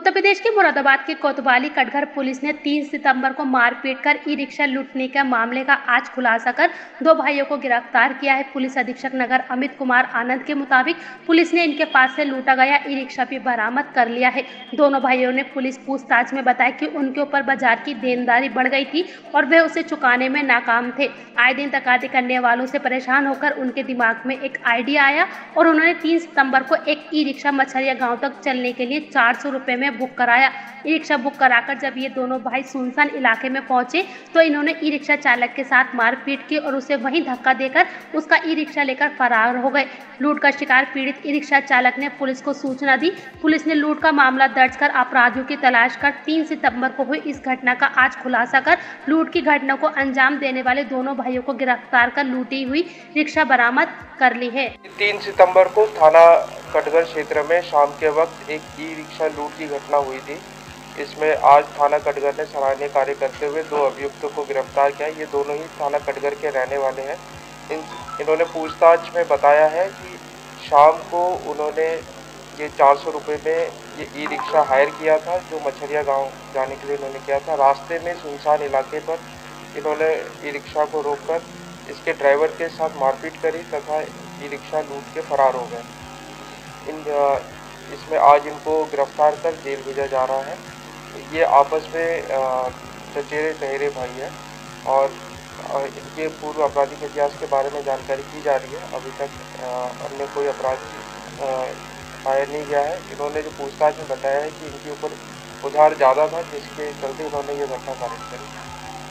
उत्तर प्रदेश के मुरादाबाद के कोतवाली कटघर पुलिस ने 3 सितंबर को मारपीट कर ई रिक्शा लूटने के मामले का आज खुलासा कर दो भाइयों को गिरफ़्तार किया है। पुलिस अधीक्षक नगर अमित कुमार आनंद के मुताबिक पुलिस ने इनके पास से लूटा गया ई रिक्शा भी बरामद कर लिया है। दोनों भाइयों ने पुलिस पूछताछ में बताया कि उनके ऊपर बाज़ार की देनदारी बढ़ गई थी और वे उसे चुकाने में नाकाम थे। आए दिन तकाती करने वालों से परेशान होकर उनके दिमाग में एक आइडिया आया और उन्होंने तीन सितंबर को एक ई रिक्शा मछरिया गाँव तक चलने के लिए चार सौ में बुक कराया। ई रिक्शा बुक कराकर जब ये दोनों भाई सुनसान इलाके में पहुँचे तो इन्होंने ई रिक्शा चालक के साथ मारपीट की और उसे वहीं धक्का देकर उसका ई रिक्शा लेकर फरार हो गए। लूट का शिकार पीड़ित ई रिक्शा चालक ने पुलिस को सूचना दी। पुलिस ने लूट का मामला दर्ज कर अपराधियों की तलाश कर तीन सितंबर को हुई इस घटना का आज खुलासा कर लूट की घटना को अंजाम देने वाले दोनों भाइयों को गिरफ़्तार कर लूटी हुई रिक्शा बरामद कर ली है। तीन सितंबर को थाना कटगर क्षेत्र में शाम के वक्त एक ई रिक्शा लूट की घटना हुई थी। इसमें आज थाना कटगर ने सराहनीय कार्य करते हुए दो अभियुक्तों को गिरफ़्तार किया। ये दोनों ही थाना कटगर के रहने वाले हैं। इन, इन्होंने पूछताछ में बताया है कि शाम को उन्होंने ये चार सौ रुपये में ये ई रिक्शा हायर किया था, जो मछरिया गाँव जाने के लिए इन्होंने किया था। रास्ते में सुनसान इलाके पर इन्होंने ई रिक्शा को रोककर इसके ड्राइवर के साथ मारपीट करी तथा ई रिक्शा लूट के फरार हो गए। इन इसमें आज इनको गिरफ़्तार कर जेल भेजा जा रहा है। ये आपस में चचेरे चहेरे भाई हैं और इनके पूर्व आपराधिक इतिहास के बारे में जानकारी की जा रही है। अभी तक अन्य कोई अपराध पाया नहीं गया है। इन्होंने जो पूछताछ में बताया है कि इनके ऊपर उधार ज़्यादा था, जिसके चलते उन्होंने ये घटना कारित करी।